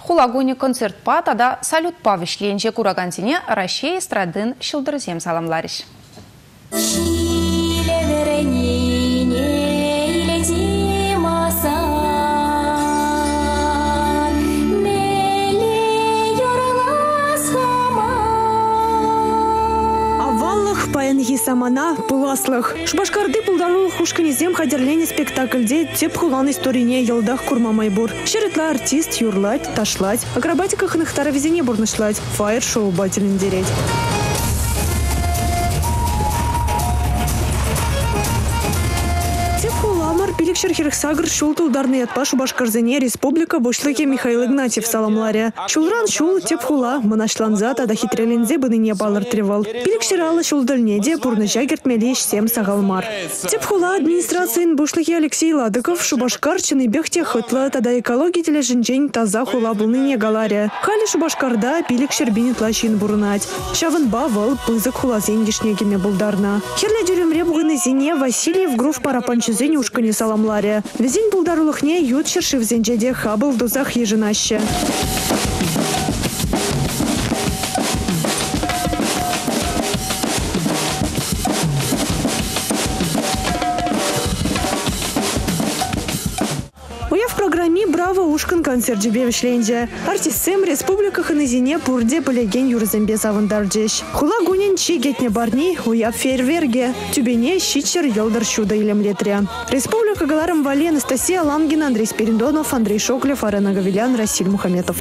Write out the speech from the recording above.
Хулагуни концерт па тада салют па вишленже курагантине Россия эстрадын шылдырзем саламлариш. Паянхи самана пуласлых. Шбашкарды пулдару хушканезем хадерлене спектакльде теп хулан историне елдах курмамай бур. Шеретла артист юрлать, ташлать, акробатика ханахтара везене бурнышлать, фаер-шоу бателин дереть. Пиликшер Хирхсагр шул тулдарны ятпашу башкарзене республика бушлыке Михаил Игнатьев саламларя. Шулран шул тепхула манашланза тада хитрелензе не балыр тревал. Пиликшер алы шул дальнеде гертмелеш сем сагалмар. Тепхула администрациян бушлыке Алексей Ладыков шубашкар бехте хытла тада экология теле жинжень таза хула не галаря. Хали шубашкарда пиликшер бинит лащин бурнать. Шавын бавыл пызык хула зенгишнегеме булдарна. Херле дюремре бугыны зене Васильев грув парапанчызыне ушкане салам саламларе. Везень булдарлыхне ют шершив зенчеде хабыл дузах. Программе «Браво Ушкан» концерт жебе вишленже. Артистсем республика ханызине пурде полеген юрзембе савындарджеш. Хула гунен чи гетне барни уяп фейерверге. Тюбене щичер елдар шуда илемлетре. Республика Галарам Вали Анастасия Лангин, Андрей Спиридонов, Андрей Шоклев, Арена Гавилян, Расиль Мухаметов.